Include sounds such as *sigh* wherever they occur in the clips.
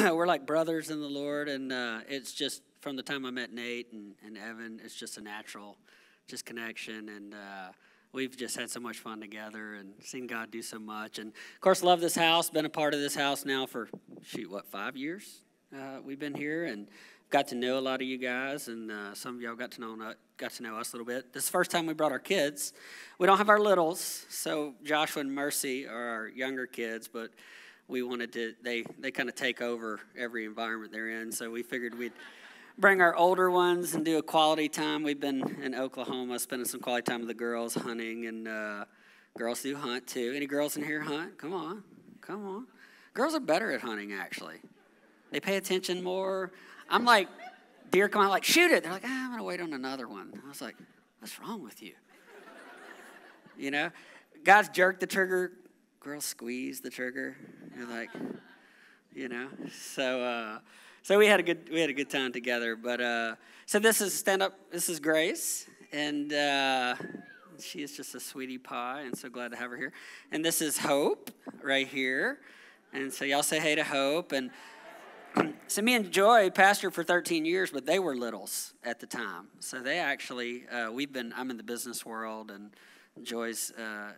*clears throat* we're like brothers in the Lord, and uh, it's just from the time I met Nate and, and Evan, it's just a natural, just connection, and uh, we've just had so much fun together and seen God do so much. And of course, love this house. Been a part of this house now for shoot, what five years? Uh, we've been here and got to know a lot of you guys, and uh, some of y'all got to know got to know us a little bit. This is the first time we brought our kids. We don't have our littles, so Joshua and Mercy are our younger kids, but we wanted to. They they kind of take over every environment they're in, so we figured we'd bring our older ones and do a quality time. We've been in Oklahoma spending some quality time with the girls hunting, and uh, girls do hunt too. Any girls in here hunt? Come on, come on. Girls are better at hunting actually. They pay attention more. I'm like, deer come out like shoot it. They're like, ah, I'm gonna wait on another one. I was like, what's wrong with you? You know, guys jerk the trigger, girls squeeze the trigger. You're like, you know. So. Uh, so we had a good we had a good time together. But uh, so this is stand up. This is Grace, and uh, she is just a sweetie pie, and so glad to have her here. And this is Hope right here, and so y'all say hey to Hope. And *clears throat* so me and Joy pastored for 13 years, but they were littles at the time. So they actually uh, we've been. I'm in the business world, and Joy's uh,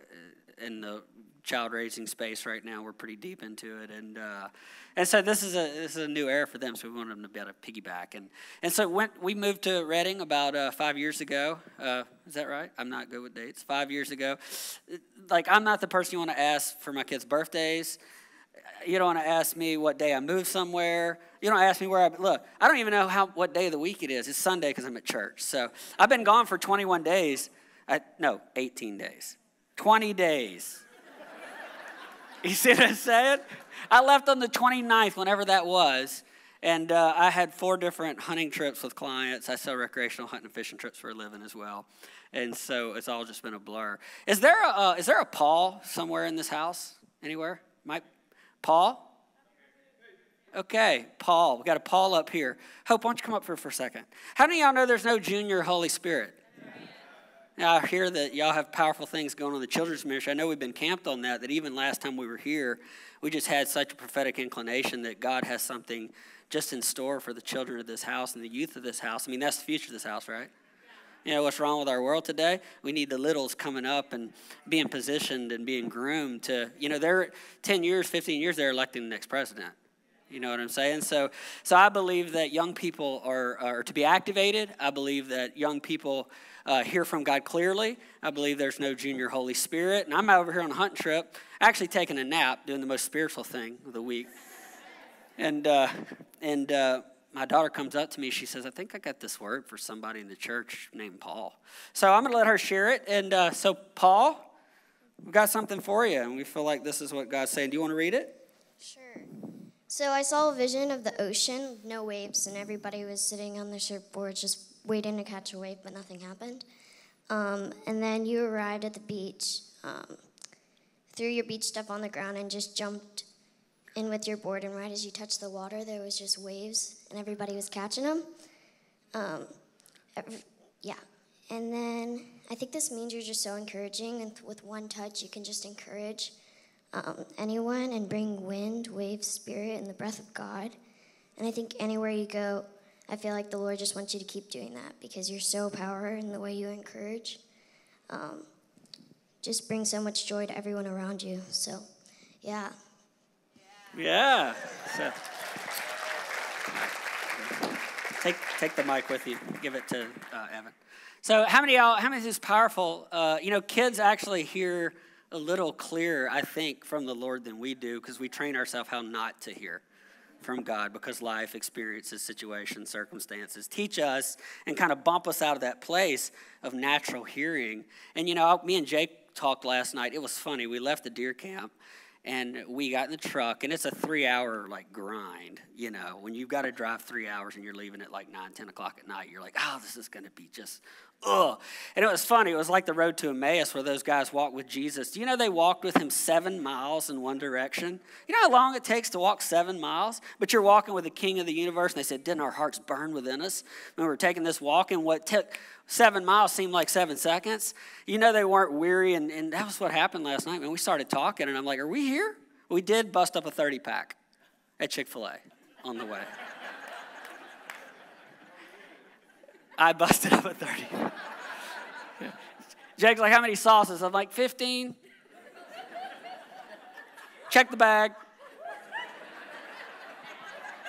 in the child raising space right now. We're pretty deep into it, and uh, and so this is a this is a new era for them. So we want them to be able to piggyback, and and so when we moved to Redding about uh, five years ago. Uh, is that right? I'm not good with dates. Five years ago, like I'm not the person you want to ask for my kids' birthdays. You don't want to ask me what day I moved somewhere. You don't ask me where I look. I don't even know how what day of the week it is. It's Sunday because I'm at church. So I've been gone for 21 days. I, no, 18 days. 20 days. *laughs* You see what I'm saying? I left on the 29th, whenever that was, and uh, I had four different hunting trips with clients. I sell recreational hunting and fishing trips for a living as well, and so it's all just been a blur. Is there a uh, is there a Paul somewhere in this house? Anywhere? Mike? Paul? Okay, Paul. We got a Paul up here. Hope, why don't you come up here for a second? How many of y'all know there's no junior Holy Spirit? Now, I hear that y'all have powerful things going on in the children's ministry. I know we've been camped on that, that even last time we were here, we just had such a prophetic inclination that God has something just in store for the children of this house and the youth of this house. I mean, that's the future of this house, right? You know, what's wrong with our world today? We need the littles coming up and being positioned and being groomed to, you know, they're 10 years, 15 years, they're electing the next president. You know what I'm saying? So, so I believe that young people are, are to be activated. I believe that young people uh, hear from God clearly. I believe there's no junior Holy Spirit. And I'm over here on a hunting trip, actually taking a nap, doing the most spiritual thing of the week. And, uh, and uh, my daughter comes up to me. She says, I think I got this word for somebody in the church named Paul. So I'm going to let her share it. And uh, so, Paul, we've got something for you. And we feel like this is what God's saying. Do you want to read it? Sure. So I saw a vision of the ocean, no waves, and everybody was sitting on their surfboards just waiting to catch a wave, but nothing happened. Um, and then you arrived at the beach, um, threw your beach stuff on the ground, and just jumped in with your board. And right as you touched the water, there was just waves, and everybody was catching them. Um, every, yeah. And then I think this means you're just so encouraging, and with one touch, you can just encourage um, anyone and bring wind, wave, spirit, and the breath of God. And I think anywhere you go, I feel like the Lord just wants you to keep doing that because you're so power in the way you encourage. Um, just bring so much joy to everyone around you. So, yeah. Yeah. So, take take the mic with you. Give it to uh, Evan. So, how many y'all? How many of this powerful? Uh, you know, kids actually hear a little clearer, I think, from the Lord than we do because we train ourselves how not to hear from God because life experiences, situations, circumstances teach us and kind of bump us out of that place of natural hearing. And you know, me and Jake talked last night. It was funny. We left the deer camp and we got in the truck and it's a three hour like grind you know when you've got to drive three hours and you're leaving at like 9 10 o'clock at night you're like oh this is going to be just ugh. And it was funny. It was like the road to Emmaus where those guys walked with Jesus. Do you know they walked with him seven miles in one direction? You know how long it takes to walk seven miles? But you're walking with the king of the universe. And they said, Didn't our hearts burn within us when we were taking this walk? And what took seven miles seemed like seven seconds. You know they weren't weary. And, and that was what happened last night. When we started talking, and I'm like, Are we here? We did bust up a 30 pack at Chick fil A. on the way. I busted up at 30. *laughs* Jake's like, How many sauces? I'm like, 15. Check the bag.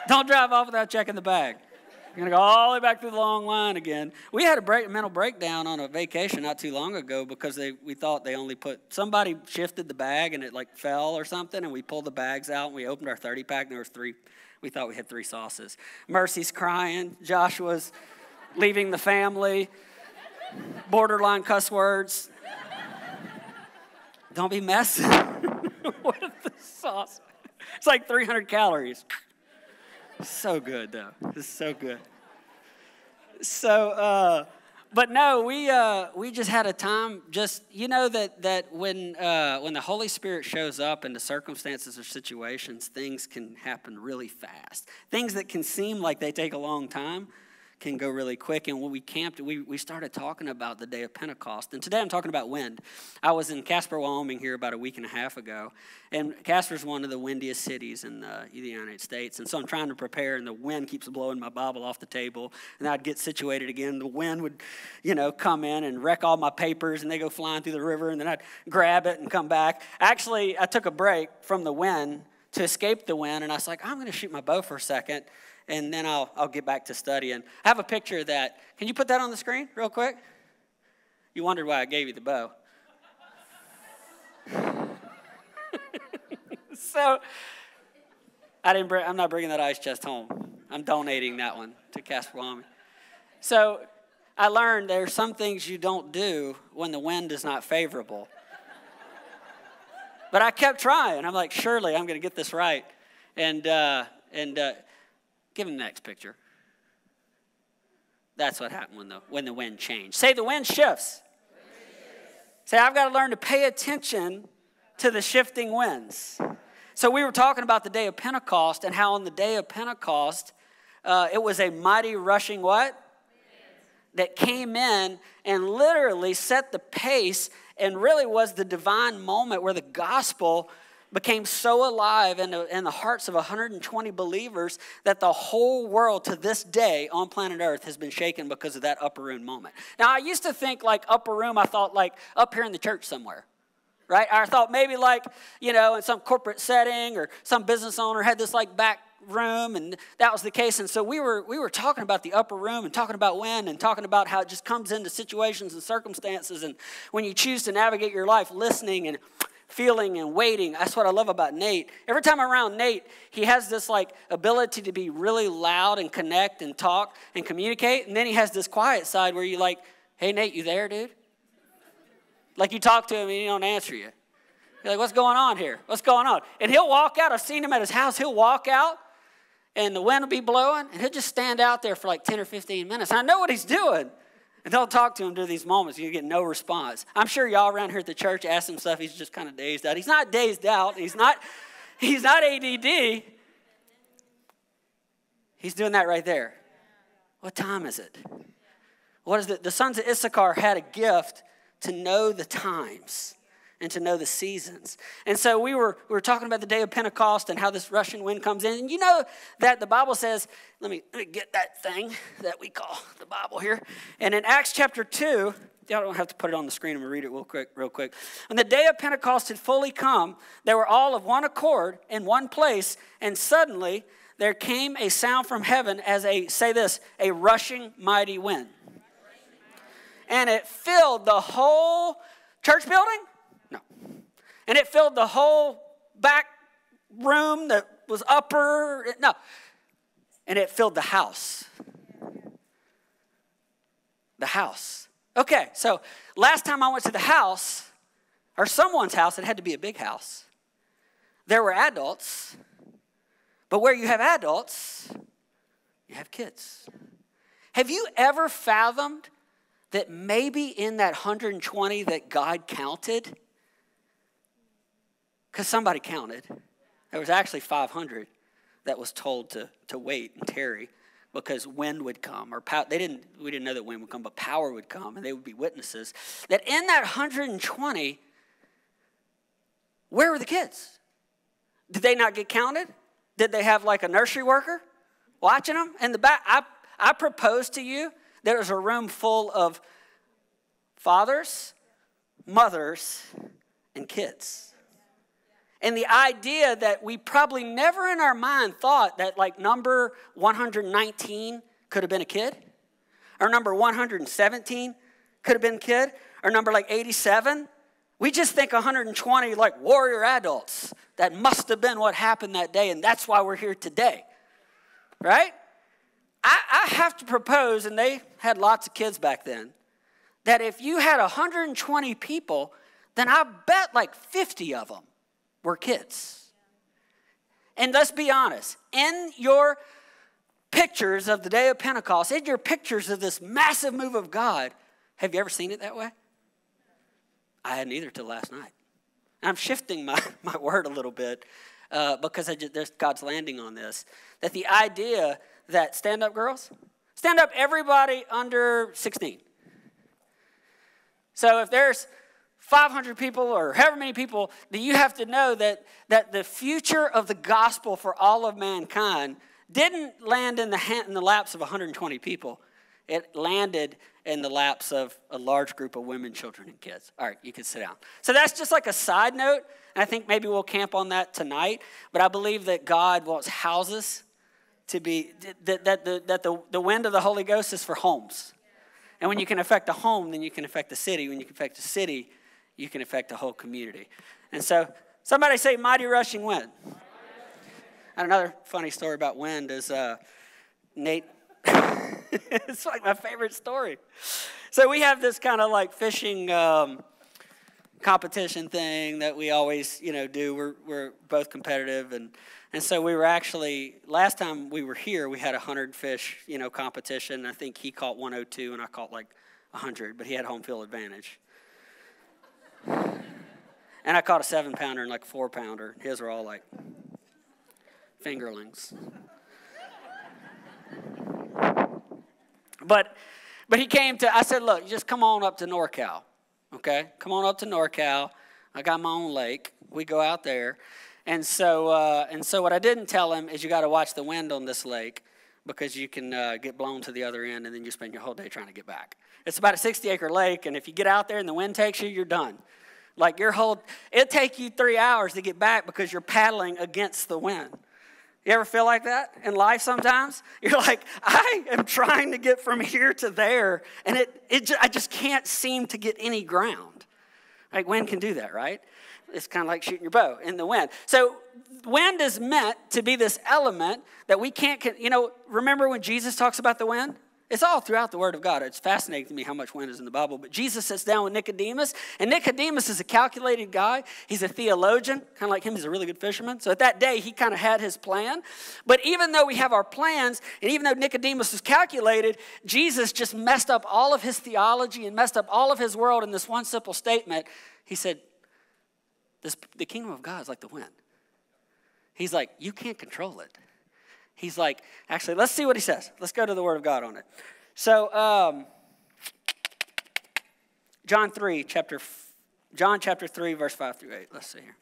Don't drive off without checking the bag. You're going to go all the way back through the long line again. We had a break, mental breakdown on a vacation not too long ago because they, we thought they only put, somebody shifted the bag and it like fell or something, and we pulled the bags out and we opened our 30 pack and there was three, we thought we had three sauces. Mercy's crying. Joshua's leaving the family. Borderline cuss words. Don't be messing *laughs* with the sauce. It's like 300 calories. So good, though. It's so good. So, uh, but no, we uh, we just had a time. Just you know that that when uh, when the Holy Spirit shows up in the circumstances or situations, things can happen really fast. Things that can seem like they take a long time can go really quick. And when we camped, we, we started talking about the day of Pentecost. And today I'm talking about wind. I was in Casper, Wyoming here about a week and a half ago. And Casper's one of the windiest cities in the, the United States. And so I'm trying to prepare, and the wind keeps blowing my Bible off the table. And I'd get situated again. The wind would, you know, come in and wreck all my papers, and they go flying through the river. And then I'd grab it and come back. Actually, I took a break from the wind to escape the wind, and I was like, I'm going to shoot my bow for a second and then I'll, I'll get back to studying. I have a picture of that. Can you put that on the screen real quick? You wondered why I gave you the bow. *laughs* so I didn't bring, I'm not bringing that ice chest home. I'm donating that one to Casper. So I learned there are some things you don't do when the wind is not favorable. but I kept trying. I'm like, surely I'm going to get this right. And, uh, and uh, Give him the next picture. That's what happened when the, when the wind changed. Say the wind shifts. Say, I've got to learn to pay attention to the shifting winds. So we were talking about the day of Pentecost and how on the day of Pentecost, uh, it was a mighty rushing what? That came in and literally set the pace and really was the divine moment where the gospel became so alive in the, in the hearts of 120 believers that the whole world to this day on planet Earth has been shaken because of that upper room moment. Now, I used to think like upper room, I thought like up here in the church somewhere. Right? I thought maybe like, you know, in some corporate setting or some business owner had this like back room and that was the case and so we were we were talking about the upper room and talking about when and talking about how it just comes into situations and circumstances and when you choose to navigate your life listening and feeling and waiting. That's what I love about Nate. Every time I'm around Nate, he has this like ability to be really loud and connect and talk and communicate. And then he has this quiet side where you like, hey Nate, you there, dude? Like you talk to him and he don't answer you. You're like, what's going on here? What's going on? And he'll walk out. I've seen him at his house. He'll walk out and the wind will be blowing and he'll just stand out there for like 10 or 15 minutes. I know what he's doing. And don't talk to him during these moments. You get no response. I'm sure y'all around here at the church ask him stuff. He's just kind of dazed out. He's not dazed out. He's not. He's not ADD. He's doing that right there. What time is it? What is it? The sons of Issachar had a gift to know the times and to know the seasons. And so we were, we were talking about the day of Pentecost and how this rushing wind comes in. And you know that the Bible says, let me, let me get that thing that we call the Bible here. And in Acts chapter 2, y'all don't have to put it on the screen. I'm going to read it real quick, real quick. When the day of Pentecost had fully come, they were all of one accord in one place, and suddenly there came a sound from heaven as a, say this, a rushing mighty wind. And it filled the whole church building. And it filled the whole back room that was upper. No. And it filled the house. The house. Okay, so last time I went to the house, or someone's house, it had to be a big house. There were adults, but where you have adults, you have kids. Have you ever fathomed that maybe in that 120 that God counted, because somebody counted. There was actually 500 that was told to, to wait and tarry because wind would come or power, they didn't we didn't know that wind would come but power would come and they would be witnesses that in that 120 where were the kids did they not get counted Did they have like a nursery worker watching them in the back? I, I propose to you there's a room full of fathers, mothers, and kids. And the idea that we probably never in our mind thought that like number 119 could have been a kid, or number 117 could have been a kid, or number like 87. We just think 120 like warrior adults. That must have been what happened that day, and that's why we're here today. Right? I, I have to propose, and they had lots of kids back then, that if you had 120 people, then I bet like 50 of them were kids. And let's be honest, in your pictures of the day of Pentecost, in your pictures of this massive move of God, have you ever seen it that way? I hadn't either till last night. And I'm shifting my, *laughs* my word a little bit uh, because I just, God's landing on this. That the idea that, stand up, girls, stand up, everybody under 16. So if there's 500 people or however many people, that you have to know that, that the future of the gospel for all of mankind didn't land in the, hand, in the laps of 120 people. It landed in the laps of a large group of women, children, and kids. All right, you can sit down. So that's just like a side note, and I think maybe we'll camp on that tonight. But I believe that God wants houses to be, that, that, the, that the, the wind of the Holy Ghost is for homes. And when you can affect a home, then you can affect the city. When you can affect a city, you can affect a whole community. And so, somebody say, Mighty Rushing Wind. And another funny story about wind is uh, Nate *laughs* it's like my favorite story. So we have this kind of like fishing um, competition thing that we always, you know, do. We're, we're both competitive. And, and so we were actually, last time we were here, we had a 100 fish, you know, competition. I think he caught 102 and I caught like 100, but he had home field advantage. And I caught a seven pounder and like a four pounder. His were all like fingerlings. But, but he came to, I said, look, just come on up to NorCal, okay? Come on up to NorCal. I got my own lake. We go out there. And so, uh, and so what I didn't tell him is you got to watch the wind on this lake because you can uh, get blown to the other end and then you spend your whole day trying to get back. It's about a 60 acre lake, and if you get out there and the wind takes you, you're done. Like your whole, it'll take you three hours to get back because you're paddling against the wind. You ever feel like that in life sometimes? *laughs* You're like, I am trying to get from here to there, and it, it I just can't seem to get any ground. Like, wind can do that, right? It's kind of like shooting your bow in the wind. So, wind is meant to be this element that we can't, you know, remember when Jesus talks about the wind? It's all throughout the Word of God. It's fascinating to me how much wind is in the Bible. But Jesus sits down with Nicodemus, and Nicodemus is a calculated guy. He's a theologian, kind of like him. He's a really good fisherman. So at that day, he kind of had his plan. But even though we have our plans, and even though Nicodemus was calculated, Jesus just messed up all of his theology and messed up all of his world in this one simple statement. He said, this, The kingdom of God is like the wind. He's like, You can't control it. He's like, actually, let's see what he says. Let's go to the Word of God on it. So, um, John 3, chapter, John chapter 3, verse 5 through 8. Let's see here.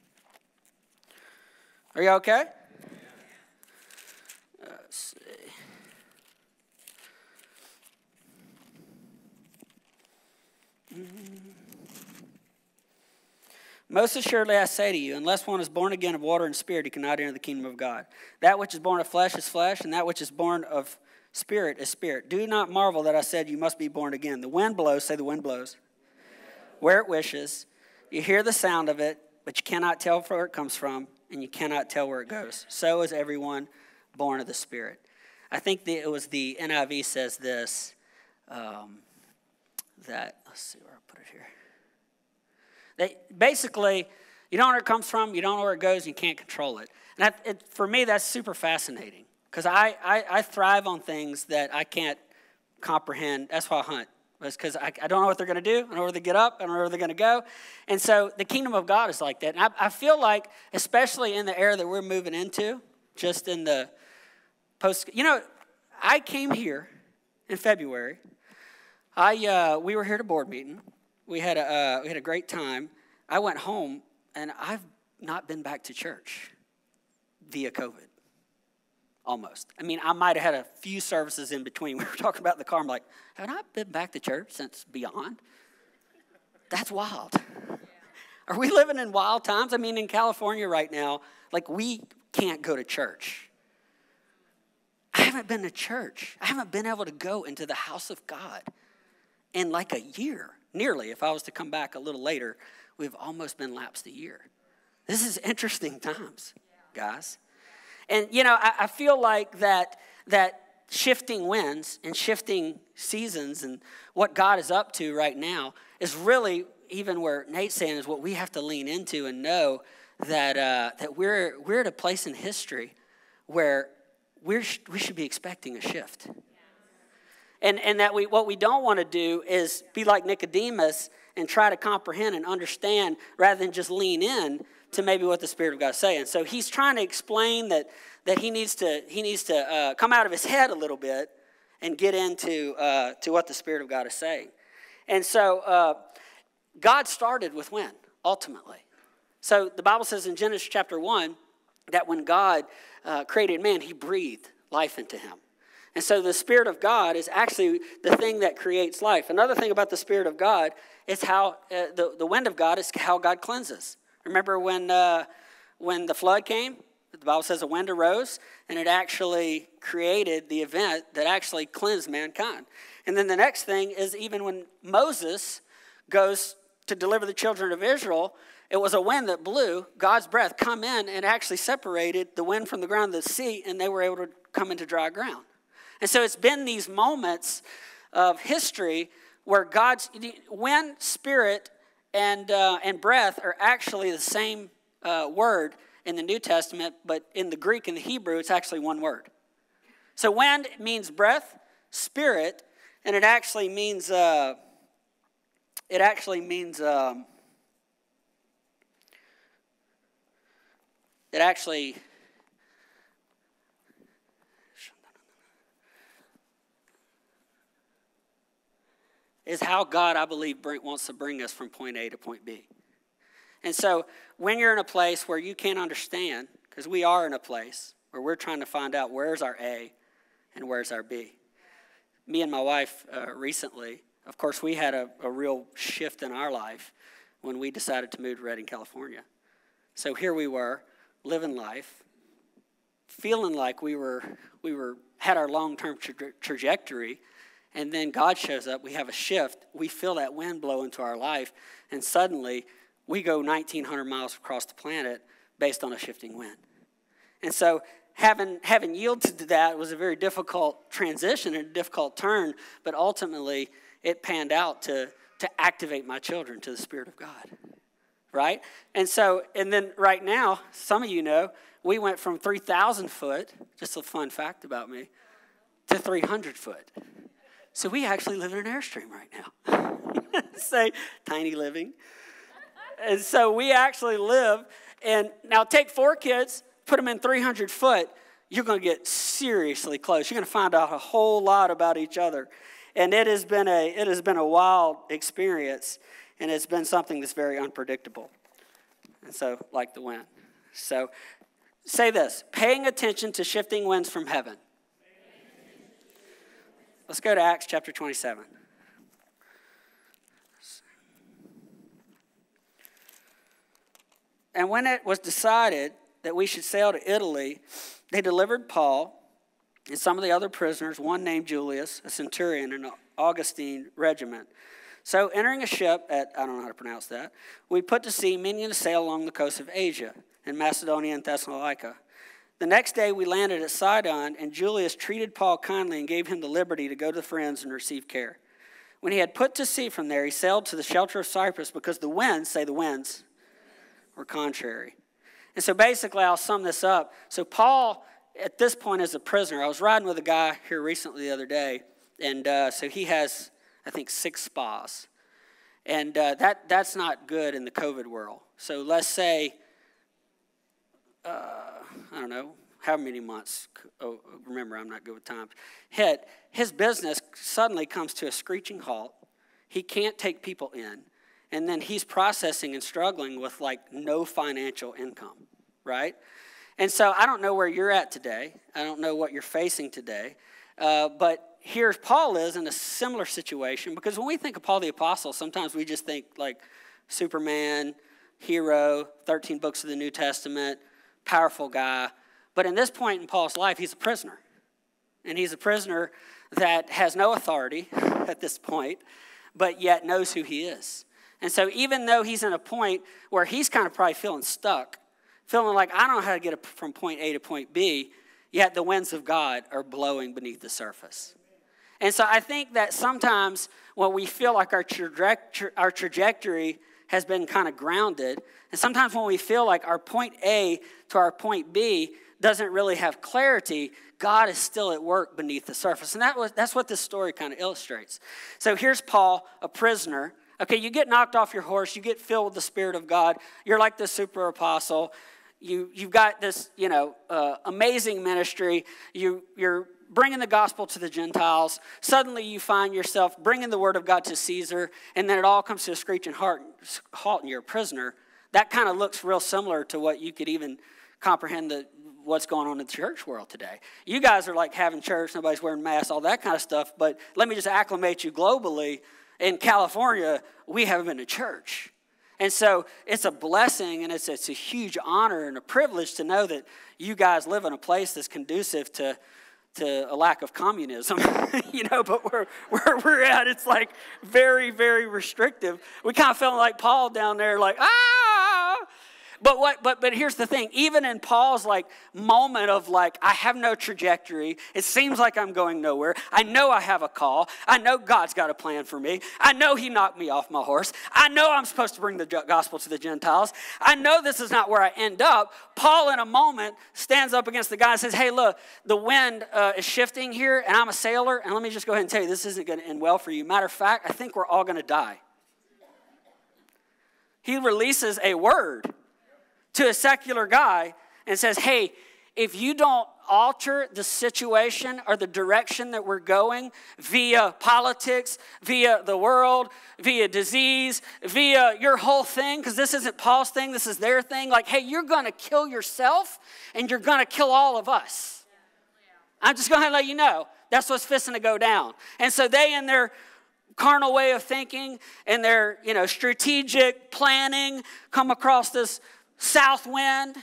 Are you okay? Let's see. Mm-hmm. Most assuredly, I say to you, unless one is born again of water and spirit, he cannot enter the kingdom of God. That which is born of flesh is flesh, and that which is born of spirit is spirit. Do not marvel that I said you must be born again. The wind blows, say the wind blows, where it wishes. You hear the sound of it, but you cannot tell where it comes from, and you cannot tell where it goes. So is everyone born of the Spirit. I think that it was the NIV says this um, that, let's see where I put it here. That basically, you don't know where it comes from, you don't know where it goes, you can't control it. And that, it, for me, that's super fascinating because I, I, I, thrive on things that I can't comprehend. That's why I hunt. Because I, I, don't know what they're going to do. I don't know where they get up. I don't know where they're going to go. And so the kingdom of God is like that. And I, I feel like, especially in the era that we're moving into, just in the post, you know, I came here in February. I, uh, we were here at a board meeting we had a, uh, we had a great time. I went home, and I've not been back to church via COVID. almost. I mean, I might have had a few services in between. *laughs* We were talking about the car. I'm like, haven't I been back to church since beyond? That's wild. Are we living in wild times? I mean, in California right now, like we can't go to church. I haven't been to church. I haven't been able to go into the house of God in like a year, nearly. If I was to come back a little later, we've almost been lapsed a year. This is interesting times, guys. And you know, I, I feel like that that shifting winds and shifting seasons and what God is up to right now is really even where Nate's saying is what we have to lean into and know that uh, that we're we're at a place in history where we're we should be expecting a shift. And, and that we, what we don't want to do is be like Nicodemus and try to comprehend and understand rather than just lean in to maybe what the Spirit of God is saying. So he's trying to explain that, that he needs to, he needs to uh, come out of his head a little bit and get into uh, to what the Spirit of God is saying. And so uh, God started with when, ultimately. So the Bible says in Genesis chapter 1 that when God uh, created man, he breathed life into him. And so the Spirit of God is actually the thing that creates life. Another thing about the Spirit of God is how uh, the, the wind of God is how God cleanses. Remember when, uh, when the flood came? The Bible says a wind arose, and it actually created the event that actually cleansed mankind. And then the next thing is even when Moses goes to deliver the children of Israel, it was a wind that blew, God's breath come in and actually separated the wind from the ground the sea, and they were able to come into dry ground. And so it's been these moments of history where God's wind, spirit, and, uh, and breath are actually the same uh, word in the New Testament, but in the Greek and the Hebrew, it's actually one word. So wind means breath, spirit, and it actually means uh, it actually means um, it actually is how God, I believe, wants to bring us from point A to point B. And so when you're in a place where you can't understand, because we are in a place where we're trying to find out where's our A and where's our B. Me and my wife uh, recently, of course, we had a, a real shift in our life when we decided to move to Redding, California. So here we were, living life, feeling like we were, we were had our long-term tra- trajectory and then God shows up, we have a shift, we feel that wind blow into our life, and suddenly we go 1,900 miles across the planet based on a shifting wind. And so, having, having yielded to that was a very difficult transition and a difficult turn, but ultimately it panned out to, to activate my children to the Spirit of God. Right? And so, and then right now, some of you know, we went from 3,000 foot, just a fun fact about me, to 300 foot. So we actually live in an Airstream right now. *laughs* Say, tiny living. And so we actually live, and now take four kids, put them in 300 foot, you're going to get seriously close. You're going to find out a whole lot about each other. And it has been a, it has been a wild experience, and it's been something that's very unpredictable. And so, like the wind. So, say this paying attention to shifting winds from heaven. Let's go to Acts chapter 27. And when it was decided that we should sail to Italy, they delivered Paul and some of the other prisoners, one named Julius, a centurion in an Augustine regiment. So, entering a ship at, I don't know how to pronounce that, we put to sea, meaning to sail along the coast of Asia, in Macedonia and Thessalonica. The next day we landed at Sidon, and Julius treated Paul kindly and gave him the liberty to go to friends and receive care. When he had put to sea from there, he sailed to the shelter of Cyprus because the winds, say the winds, were contrary. And so basically, I'll sum this up. So, Paul, at this point, is a prisoner. I was riding with a guy here recently the other day, and uh, so he has, I think, six spas. And uh, that, that's not good in the COVID world. So, let's say, uh, I don't know, how many months, oh, remember, I'm not good with time, hit, his business suddenly comes to a screeching halt. He can't take people in. And then he's processing and struggling with like no financial income, right? And so I don't know where you're at today. I don't know what you're facing today. Uh, but here Paul is in a similar situation because when we think of Paul the Apostle, sometimes we just think like Superman, hero, 13 books of the New Testament, powerful guy. But in this point in Paul's life, he's a prisoner. And he's a prisoner that has no authority *laughs* at this point, but yet knows who he is. And so, even though he's in a point where he's kind of probably feeling stuck, feeling like I don't know how to get from point A to point B, yet the winds of God are blowing beneath the surface. And so, I think that sometimes when we feel like our, traje- our trajectory has been kind of grounded, and sometimes when we feel like our point A to our point B doesn't really have clarity, God is still at work beneath the surface. And that was, that's what this story kind of illustrates. So here's Paul, a prisoner. Okay, you get knocked off your horse, you get filled with the Spirit of God. You're like the super apostle. You, you've got this, you know, uh, amazing ministry. You, you're bringing the gospel to the Gentiles. Suddenly you find yourself bringing the word of God to Caesar, and then it all comes to a screeching halt, and you're a prisoner. That kind of looks real similar to what you could even comprehend the, what's going on in the church world today. You guys are like having church, nobody's wearing masks, all that kind of stuff. But let me just acclimate you globally. In California, we haven't been to church. And so it's a blessing and it's, it's a huge honor and a privilege to know that you guys live in a place that's conducive to, to a lack of communism, *laughs* you know, but where, where we're at, it's like very, very restrictive. We kind of felt like Paul down there, like, ah, but what but but here's the thing, even in Paul's like moment of like I have no trajectory, it seems like I'm going nowhere. I know I have a call. I know God's got a plan for me. I know he knocked me off my horse. I know I'm supposed to bring the gospel to the Gentiles. I know this is not where I end up. Paul in a moment stands up against the guy and says, "Hey, look, the wind uh, is shifting here and I'm a sailor and let me just go ahead and tell you this isn't going to end well for you. Matter of fact, I think we're all going to die." He releases a word to a secular guy and says, hey, if you don't alter the situation or the direction that we're going via politics, via the world, via disease, via your whole thing, because this isn't Paul's thing, this is their thing. Like, hey, you're going to kill yourself and you're going to kill all of us. I'm just going to let you know that's what's fixing to go down. And so they, in their carnal way of thinking and their you know strategic planning, come across this south wind,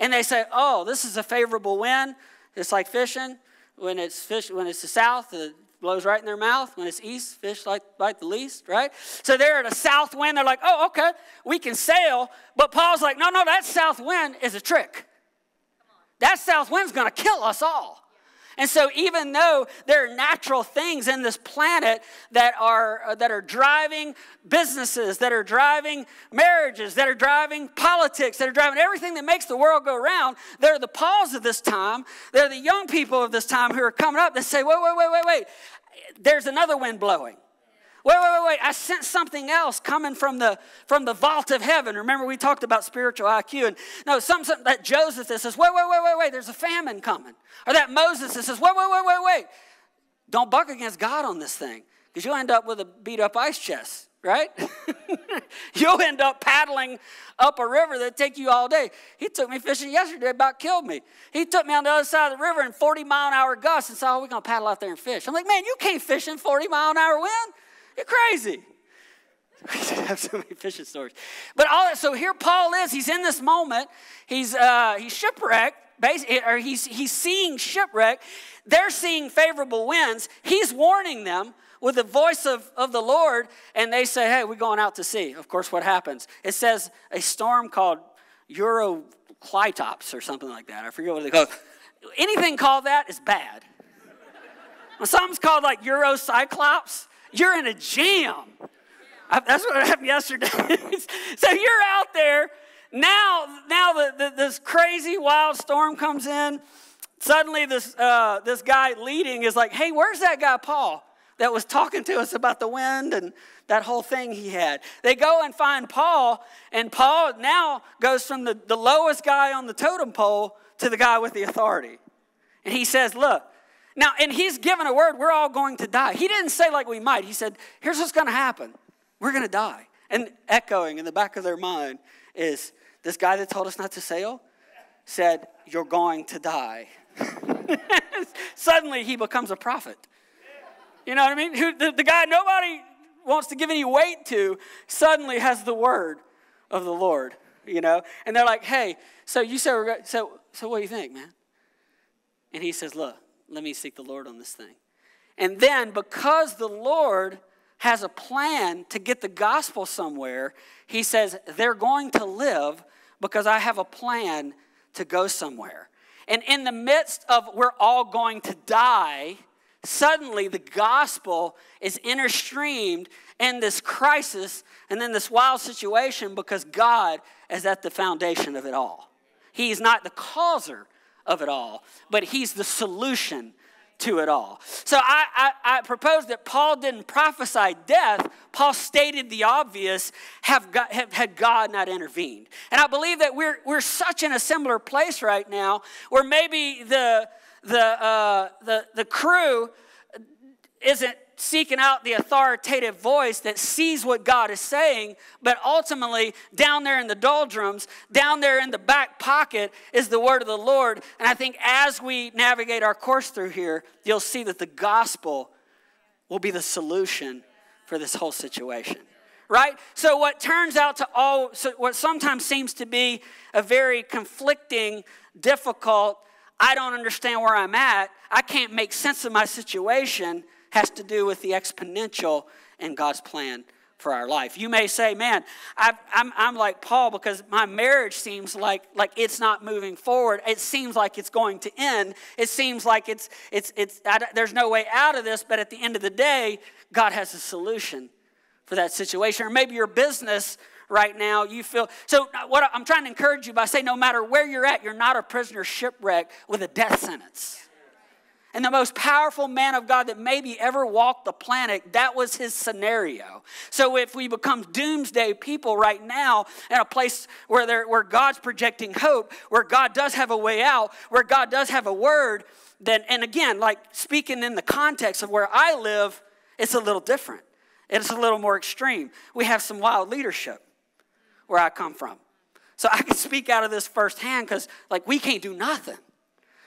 and they say, oh, this is a favorable wind. It's like fishing. When it's fish, when it's the south, it blows right in their mouth. When it's east, fish like bite the least, right? So they're at a south wind. They're like, oh, okay, we can sail. But Paul's like, no, no, that south wind is a trick. That south wind's going to kill us all. And so, even though there are natural things in this planet that are, uh, that are driving businesses, that are driving marriages, that are driving politics, that are driving everything that makes the world go round, there are the Pauls of this time, there are the young people of this time who are coming up that say, wait, wait, wait, wait, wait, there's another wind blowing. Wait, wait, wait, wait. I sense something else coming from the from the vault of heaven. Remember, we talked about spiritual IQ. And no, something, something that Joseph that says, wait, wait, wait, wait, wait, there's a famine coming. Or that Moses that says, wait, wait, wait, wait, wait. Don't buck against God on this thing. Because you'll end up with a beat up ice chest, right? *laughs* you'll end up paddling up a river that take you all day. He took me fishing yesterday, about killed me. He took me on the other side of the river in 40 mile an hour gusts and said, Oh, we're gonna paddle out there and fish. I'm like, man, you can't fish in 40 mile an hour wind. You're crazy. *laughs* We have so many fishing stories. But all that, so here Paul is. He's in this moment. He's uh, he's shipwrecked, or he's he's seeing shipwreck. They're seeing favorable winds. He's warning them with the voice of, of the Lord, and they say, Hey, we're going out to sea. Of course, what happens? It says a storm called Euroclytops or something like that. I forget what they call. Anything called that is bad. Something's called like Eurocyclops, you're in a jam. I, that's what happened yesterday. *laughs* so you're out there. Now, now the, the, this crazy wild storm comes in. Suddenly, this, uh, this guy leading is like, hey, where's that guy, Paul, that was talking to us about the wind and that whole thing he had? They go and find Paul, and Paul now goes from the, the lowest guy on the totem pole to the guy with the authority. And he says, Look, now, and he's given a word, we're all going to die. He didn't say like we might. He said, here's what's going to happen. We're going to die. And echoing in the back of their mind is this guy that told us not to sail, said, You're going to die. *laughs* Suddenly he becomes a prophet. You know what I mean? Who, the, the guy nobody wants to give any weight to suddenly has the word of the Lord, you know? And they're like, hey, so you said, so, so what do you think, man? And he says, look, let me seek the Lord on this thing. And then because the Lord has a plan to get the gospel somewhere, he says, they're going to live because I have a plan to go somewhere. And in the midst of we're all going to die, suddenly the gospel is interstreamed in this crisis and in this wild situation because God is at the foundation of it all. He is not the causer of it all, but He's the solution to it all. So I, I, I propose that Paul didn't prophesy death. Paul stated the obvious have God, have, had God not intervened. And I believe that we're, we're such in a similar place right now where maybe the, the, uh, the, the crew isn't seeking out the authoritative voice that sees what God is saying, but ultimately, down there in the doldrums, down there in the back pocket, is the word of the Lord. And I think as we navigate our course through here, you'll see that the gospel will be the solution for this whole situation. Right? So, what turns out to all, so what sometimes seems to be a very conflicting, difficult, I don't understand where I'm at, I can't make sense of my situation has to do with the exponential in God's plan for our life. You may say, man, i am I'm like Paul because my marriage seems like, like it's not moving forward. It seems like it's going to end. It seems like it's, it's, it's, there's no way out of this, but at the end of the day, God has a solution for that situation. Or maybe your business right now, you feel. So, what I'm trying to encourage you by saying, no matter where you're at, you're not a prisoner shipwreck with a death sentence and the most powerful man of God that maybe ever walked the planet, that was his scenario. So if we become doomsday people right now in a place where, where God's projecting hope, where God does have a way out, where God does have a word, then, and again, like speaking in the context of where I live, it's a little different. It's a little more extreme. We have some wild leadership where I come from. So I can speak out of this firsthand because, like, we can't do nothing.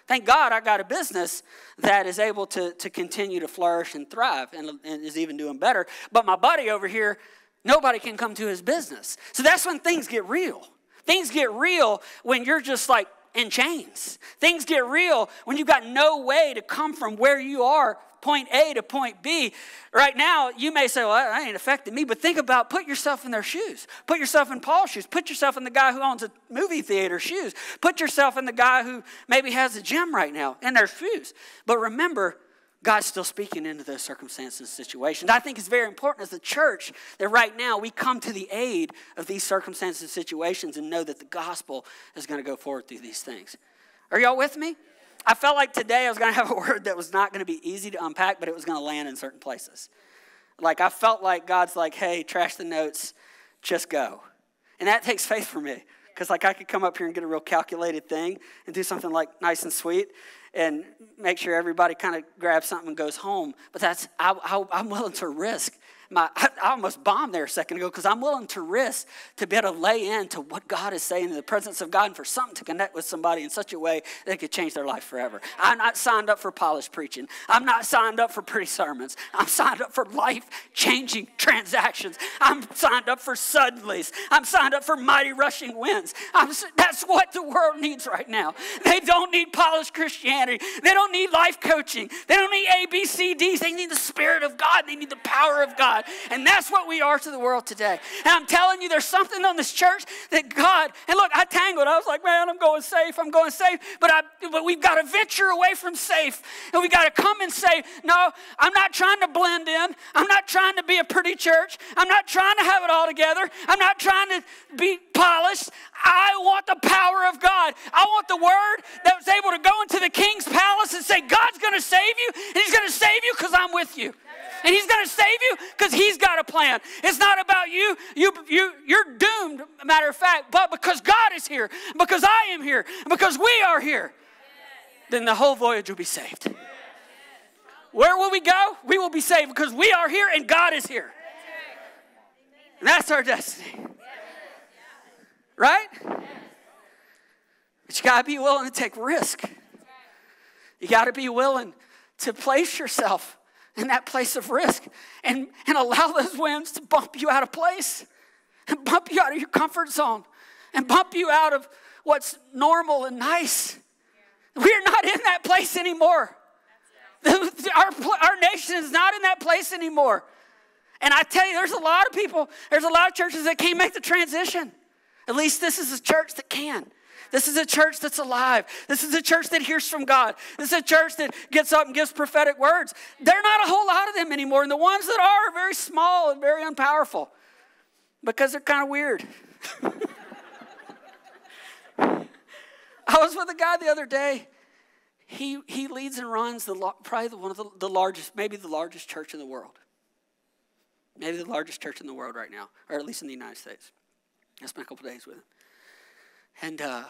Thank God I got a business that is able to, to continue to flourish and thrive and, and is even doing better. But my buddy over here, nobody can come to his business. So that's when things get real. Things get real when you're just like in chains. Things get real when you've got no way to come from where you are point A to point B. Right now, you may say, well, that ain't affecting me, but think about put yourself in their shoes. Put yourself in Paul's shoes. Put yourself in the guy who owns a movie theater shoes. Put yourself in the guy who maybe has a gym right now in their shoes. But remember, God's still speaking into those circumstances and situations. I think it's very important as a church that right now we come to the aid of these circumstances and situations and know that the gospel is going to go forward through these things. Are y'all with me? I felt like today I was going to have a *laughs* word that was not going to be easy to unpack, but it was going to land in certain places. Like I felt like God's like, hey, trash the notes, just go. And that takes faith for me. Because like I could come up here and get a real calculated thing and do something like nice and sweet and make sure everybody kind of grabs something and goes home. But that's I, I, I'm willing to risk my, *laughs* I, almost bombed there a second ago because I'm willing to risk to be able to lay into what God is saying in the presence of God and for something to connect with somebody in such a way that it could change their life forever. I'm not signed up for polished preaching. I'm not signed up for pretty sermons. I'm signed up for life changing *laughs* transactions. I'm signed up for suddenlies. I'm signed up for mighty rushing winds. I'm, that's what the world needs right now. They don't need polished Christianity. They don't need life coaching. They don't need ABCDs. They need the Spirit of God. They need the power of God. And that's what we are to the world today. And I'm telling you, there's something on this church that God, and look, I tangled. I was like, man, I'm going safe. I'm going safe. But, I, but we've got to venture away from safe. And we got to come and say, no, I'm not trying to blend in. I'm not trying to be a pretty church. I'm not trying to have it all together. I'm not trying to be polished. I want the power of God. I want the word that was able to go into the king's palace and say, God's going to save you, and he's going to save you because I'm with you and He's going to save you because He's got a plan. It's not about you. You, you. You're doomed, matter of fact, but because God is here, because I am here, because we are here, then the whole voyage will be saved. Where will we go? We will be saved because we are here and God is here. And that's our destiny. Right? But you got to be willing to take risk. You got to be willing to place yourself in that place of risk and, and allow those winds to bump you out of place and bump you out of your comfort zone and bump you out of what's normal and nice. We're not in that place anymore. Our, our nation is not in that place anymore. And I tell you, there's a lot of people, there's a lot of churches that can't make the transition. At least this is a church that can. This is a church that's alive. This is a church that hears from God. This is a church that gets up and gives prophetic words. There are not a whole lot of them anymore. And the ones that are are very small and very unpowerful because they're kind of weird. *laughs* I was with a guy the other day. He, he leads and runs the, probably one of the, the largest, maybe the largest church in the world. Maybe the largest church in the world right now, or at least in the United States. I spent a couple days with him. And, uh,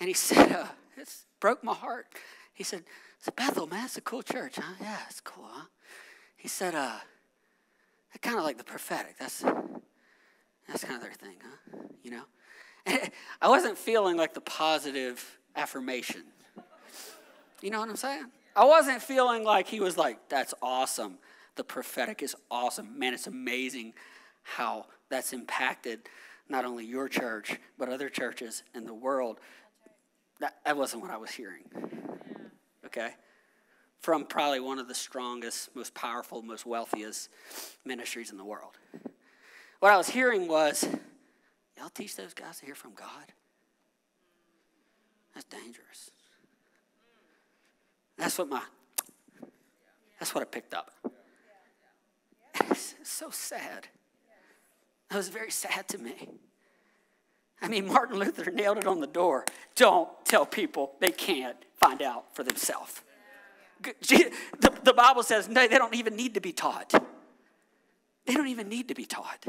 and he *laughs* said, uh, it broke my heart. He said, it's Bethel, man, it's a cool church, huh? Yeah, it's cool, huh? He said, uh, kind of like the prophetic. That's, that's kind of their thing, huh? You know? And *laughs* I wasn't feeling like the positive affirmation. You know what I'm saying? I wasn't feeling like he was like, that's awesome. The prophetic is awesome. Man, it's amazing how that's impacted not only your church, but other churches in the world. That, that wasn't what I was hearing. Okay? From probably one of the strongest, most powerful, most wealthiest ministries in the world. What I was hearing was, y'all teach those guys to hear from God? That's dangerous. That's what my, that's what I picked up. It's so sad. That was very sad to me. I mean, Martin Luther nailed it on the door. Don't tell people they can't find out for themselves. The, the Bible says no, they don't even need to be taught. They don't even need to be taught.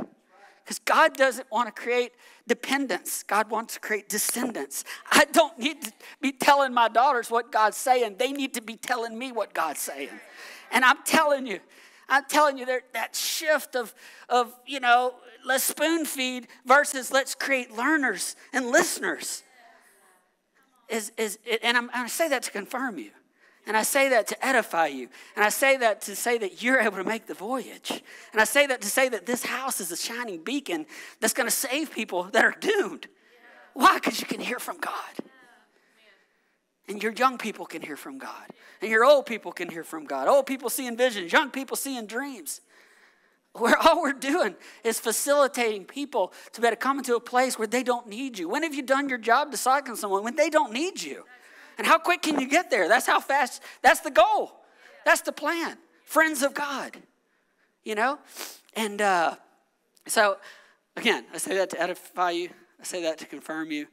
Because God doesn't want to create dependence. God wants to create descendants. I don't need to be telling my daughters what God's saying. They need to be telling me what God's saying. And I'm telling you, I'm telling you, there, that shift of, of, you know, let's spoon feed versus let's create learners and listeners is, is and I'm, I say that to confirm you. And I say that to edify you. And I say that to say that you're able to make the voyage. And I say that to say that this house is a shining beacon that's going to save people that are doomed. Why? Because you can hear from God. And your young people can hear from God. And your old people can hear from God. Old people seeing visions, young people seeing dreams. Where *laughs* all we're doing is facilitating people to be able to come into a place where they don't need you. When have you done your job discipling someone when they don't need you? And how quick can you get there? That's how fast, that's the goal. That's the plan. Friends of God, you know? And uh, so, again, I say that to edify you, I say that to confirm you.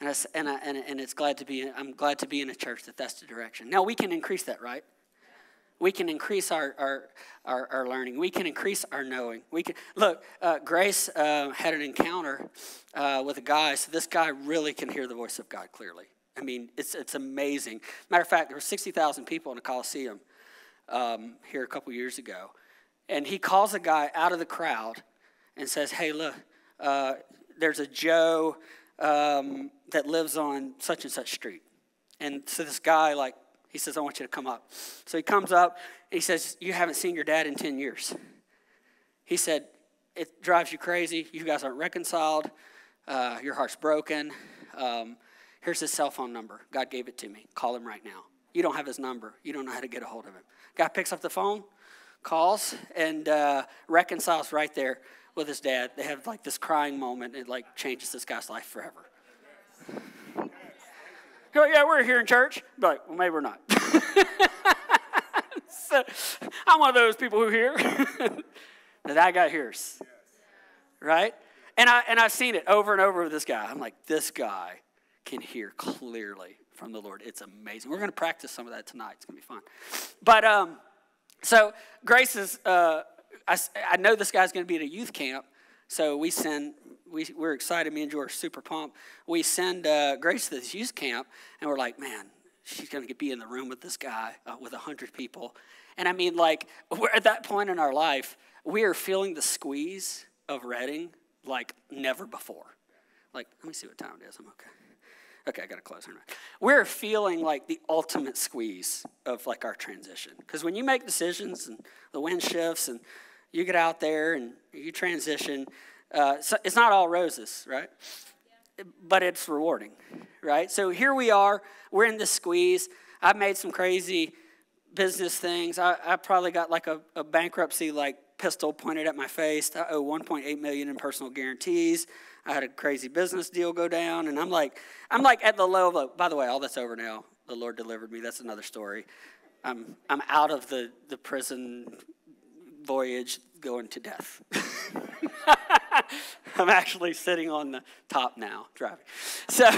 And, I, and, I, and, and it's glad to be, I'm glad to be in a church that that's the direction. Now, we can increase that, right? We can increase our, our, our, our learning. We can increase our knowing. We can Look, uh, Grace uh, had an encounter uh, with a guy, so this guy really can hear the voice of God clearly. I mean, it's, it's amazing. Matter of fact, there were 60,000 people in the Coliseum um, here a couple years ago. And he calls a guy out of the crowd and says, Hey, look, uh, there's a Joe um, that lives on such and such street. And so this guy, like, he says, I want you to come up. So he comes up. he says, You haven't seen your dad in 10 years. He said, It drives you crazy. You guys aren't reconciled. Uh, your heart's broken. Um, here's his cell phone number. God gave it to me. Call him right now. You don't have his number. You don't know how to get a hold of him. Guy picks up the phone, calls, and uh, reconciles right there with his dad. They have like this crying moment. It like changes this guy's life forever. Like, yeah, we're here in church. Be like, well, maybe we're not. *laughs* so, I'm one of those people who hear. *laughs* that guy hears. Right? And, I, and I've seen it over and over with this guy. I'm like, this guy can hear clearly from the Lord. It's amazing. We're going to practice some of that tonight. It's going to be fun. But um, so Grace is, uh, I, I know this guy's going to be at a youth camp. So we send, we, we're excited. Me and George are super pumped. We send uh, Grace to this youth camp, and we're like, man, she's going to be in the room with this guy uh, with 100 people. And I mean, like, we're at that point in our life, we are feeling the squeeze of Reading like never before. Like, let me see what time it is. I'm okay. Okay, I gotta close. We're feeling like the ultimate squeeze of like our transition. Because when you make decisions and the wind shifts and you get out there and you transition, uh, so it's not all roses, right? But it's rewarding, right? So here we are, we're in the squeeze. I've made some crazy business things. I, I probably got like a, a bankruptcy like pistol pointed at my face. I owe 1.8 million in personal guarantees. I had a crazy business deal go down, and I'm like, I'm like at the low of. By the way, all that's over now. The Lord delivered me. That's another story. I'm I'm out of the the prison voyage going to death. *laughs* I'm actually sitting on the top now, driving. So,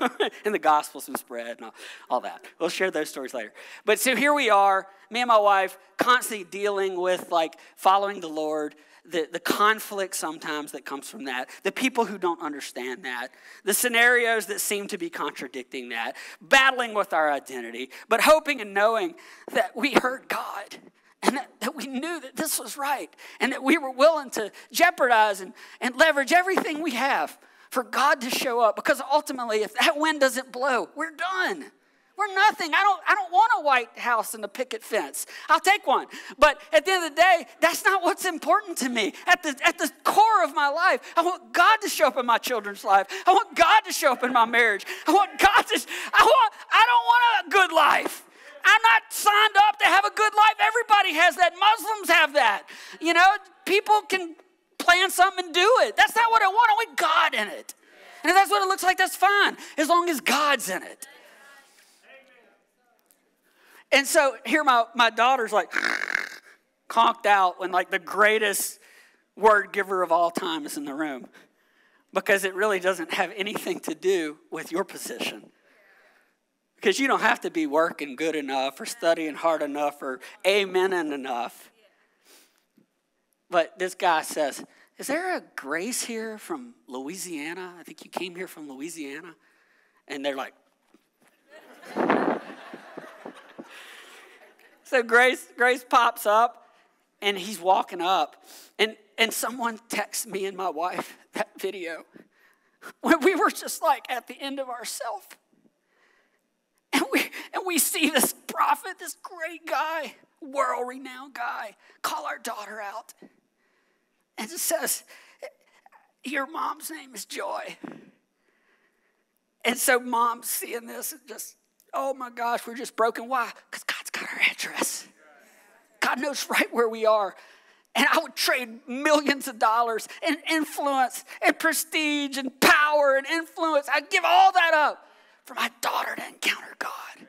*laughs* and the gospel's been spread and all, all, that. We'll share those stories later. But so here we are, me and my wife, constantly dealing with like following the Lord, the, the conflict sometimes that comes from that, the people who don't understand that, the scenarios that seem to be contradicting that, battling with our identity, but hoping and knowing that we heard God and that, that, we knew that this was right and that we were willing to jeopardize and, and leverage everything we have for God to show up because ultimately if that wind doesn't blow, we're done. We're nothing. I don't, I don't want a White House and a picket fence. I'll take one. But at the end of the day, that's not what's important to me. At the, at the core of my life, I want God to show up in my children's life. I want God to show up in my marriage. I want God to, I want, I don't want a good life. I'm not signed up to have a good life. Everybody has that. Muslims have that. You know, people can plan something and do it. That's not what I want. I want God in it. And if that's what it looks like, that's fine, as long as God's in it. And so here my, my daughter's like *sighs* conked out when like the greatest word giver of all time is in the room because it really doesn't have anything to do with your position. Because you don't have to be working good enough or studying hard enough or amening enough. But this guy says, Is there a grace here from Louisiana? I think you came here from Louisiana. And they're like, *laughs* So Grace, Grace pops up and he's walking up. And, and someone texts me and my wife that video when *laughs* we were just like at the end of ourselves. And we, and we see this prophet, this great guy, world renowned guy, call our daughter out. And it says, Your mom's name is Joy. And so mom's seeing this and just, oh my gosh, we're just broken. Why? Because God's got our address. God knows right where we are. And I would trade millions of dollars and influence and prestige and power and influence. I'd give all that up for my daughter to encounter God.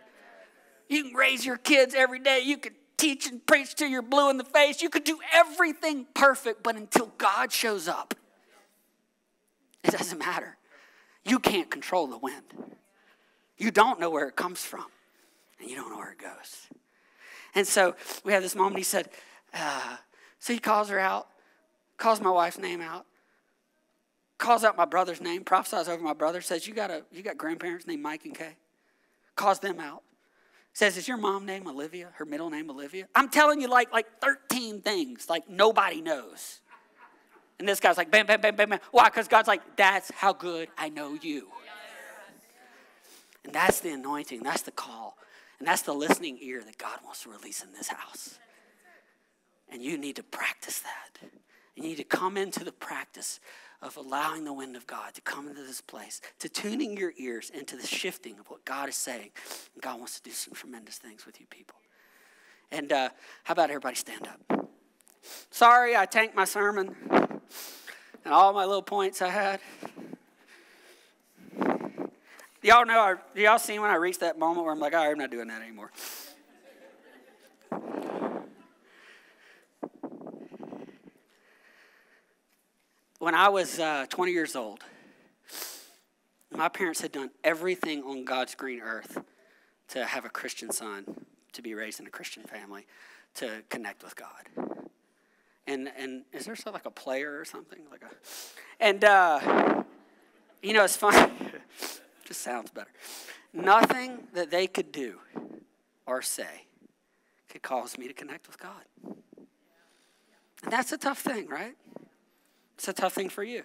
You can raise your kids every day. You can teach and preach till you're blue in the face. You could do everything perfect, but until God shows up, it doesn't matter. You can't control the wind. You don't know where it comes from, and you don't know where it goes. And so we have this moment. He said, uh, so he calls her out, calls my wife's name out, calls out my brother's name, prophesies over my brother, says, You got a you got grandparents named Mike and Kay? Calls them out. Says, Is your mom name Olivia? Her middle name Olivia? I'm telling you like like 13 things, like nobody knows. And this guy's like, bam, bam, bam, bam, bam. Why? Because God's like, that's how good I know you. And that's the anointing, that's the call, and that's the listening ear that God wants to release in this house. And you need to practice that. You need to come into the practice of allowing the wind of God to come into this place, to tuning your ears into the shifting of what God is saying. And God wants to do some tremendous things with you people. And uh, how about everybody stand up? Sorry, I tanked my sermon and all my little points I had. Y'all know, y'all seen when I reached that moment where I'm like, all right, I'm not doing that anymore. When I was uh, 20 years old, my parents had done everything on God's green earth to have a Christian son, to be raised in a Christian family, to connect with God. And and is there something like a player or something like a? And uh, you know, it's fun. *laughs* Just sounds better. Nothing that they could do or say could cause me to connect with God. And that's a tough thing, right? It's a tough thing for you.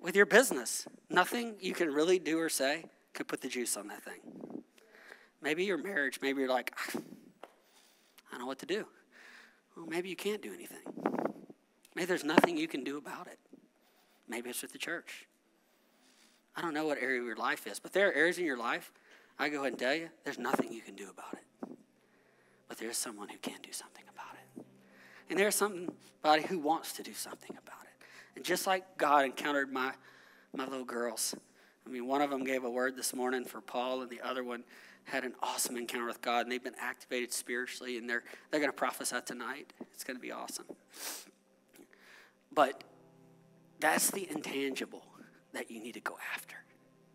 with your business. Nothing you can really do or say could put the juice on that thing. Maybe your marriage, maybe you're like, ah, I don't know what to do. Well, maybe you can't do anything. Maybe there's nothing you can do about it. Maybe it's with the church. I don't know what area of your life is, but there are areas in your life, I go ahead and tell you, there's nothing you can do about it. But there's someone who can do something about it. And there's somebody who wants to do something about it. And just like God encountered my, my little girls, I mean, one of them gave a word this morning for Paul, and the other one had an awesome encounter with God, and they've been activated spiritually, and they're, they're going to prophesy tonight. It's going to be awesome. But that's the intangible that you need to go after.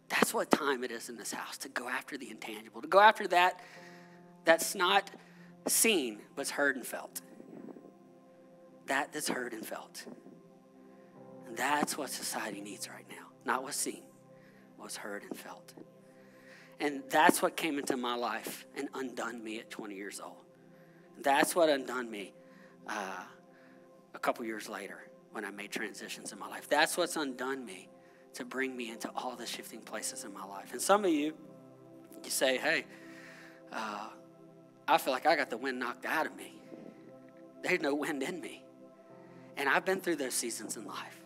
That's what time it is in this house to go after the intangible, to go after that that's not seen, but's heard and felt. That that's heard and felt. And that's what society needs right now. Not what's seen, what's heard and felt. And that's what came into my life and undone me at 20 years old. That's what undone me uh, a couple years later when I made transitions in my life. That's what's undone me to bring me into all the shifting places in my life. And some of you, you say, hey, uh, I feel like I got the wind knocked out of me. There's no wind in me. And I've been through those seasons in life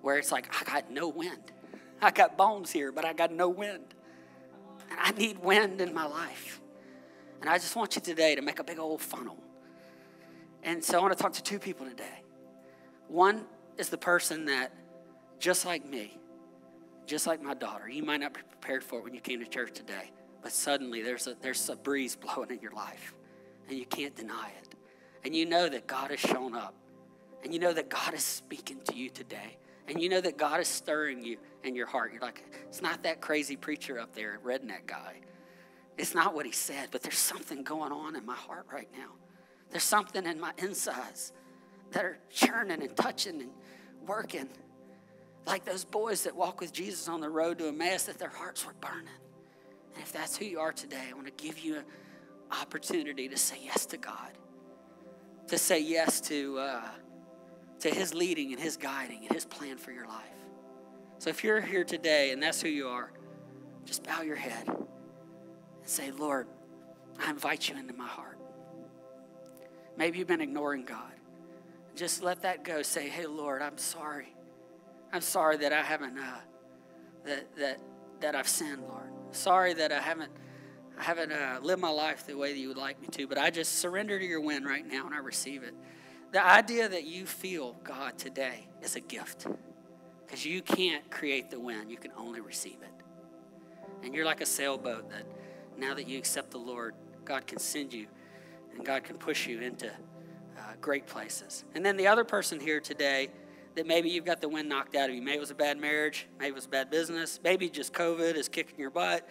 where it's like, I got no wind. I got bones here, but I got no wind. And I need wind in my life. And I just want you today to make a big old funnel. And so I want to talk to two people today. One is the person that, just like me, just like my daughter, you might not be prepared for it when you came to church today, but suddenly there's a, there's a breeze *laughs* blowing in your life, and you can't deny it. And you know that God has shown up, and you know that God is speaking to you today, and you know that God is stirring you in your heart. You're like, it's not that crazy preacher up there, redneck guy. It's not what he said, but there's something going on in my heart right now. There's something in my insides that are churning and touching and working. Like those boys that walk with Jesus on the road to Emmaus, that their hearts were burning. And if that's who you are today, I want to give you an opportunity to say yes to God, to say yes to, uh, to His leading and His guiding and His plan for your life. So if you're here today and that's who you are, just bow your head and say, Lord, I invite you into my heart. Maybe you've been ignoring God. Just let that go. Say, hey, Lord, I'm sorry. I'm sorry that I haven't, uh, that, that, that I've sinned, Lord. Sorry that I haven't, I haven't uh, lived my life the way that you would like me to, but I just surrender to your win right now and I receive it. The idea that you feel God today is a gift because you can't create the wind, you can only receive it. And you're like a sailboat that now that you accept the Lord, God can send you and God can push you into uh, great places. And then the other person here today that maybe you've got the wind knocked out of you. Maybe it was a bad marriage, maybe it was bad business, maybe just COVID is kicking your butt.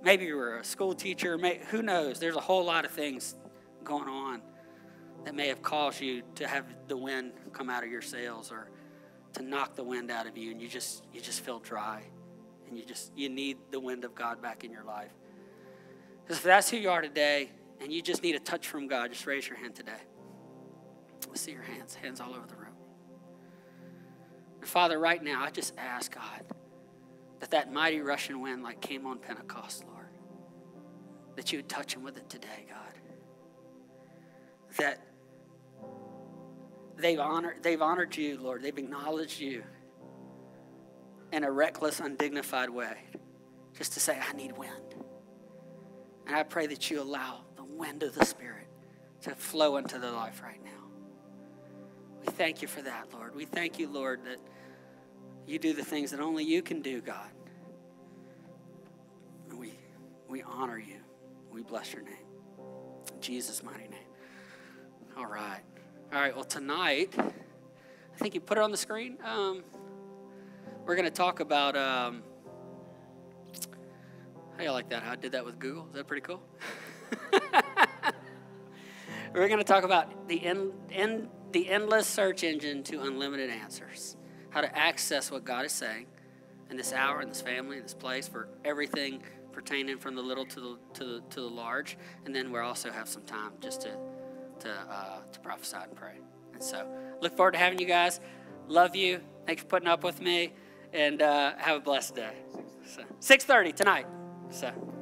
Maybe you were a school teacher. May, who knows? There's a whole lot of things going on that may have caused you to have the wind come out of your sails or to knock the wind out of you and you just you just feel dry and you just you need the wind of God back in your life. If that's who you are today and you just need a touch from God, just raise your hand today. Let's see your hands, hands all over the room. And Father, right now, I just ask, God, that that mighty rushing wind like came on Pentecost, Lord, that you would touch him with it today, God. That they've honored, they've honored you, Lord. They've acknowledged you in a reckless, undignified way, just to say, I need wind. And I pray that you allow the wind of the Spirit to flow into their life right now. We thank you for that, Lord. We thank you, Lord, that you do the things that only you can do, God. We, we honor you. We bless your name. In Jesus' mighty name. All right. All right. Well, tonight, I think you put it on the screen. Um, we're going to talk about. Um, how you like that? How I did that with Google? Is that pretty cool? *laughs* we're going to talk about the end, end, the endless search engine to unlimited answers how to access what God is saying in this hour, in this family, in this place, for everything pertaining from the little to the to the, to the large. And then we also have some time just to to uh, to prophesy and pray. And so, look forward to having you guys. Love you. Thanks for putting up with me. and uh, have a blessed day. So, 6.30 tonight. So.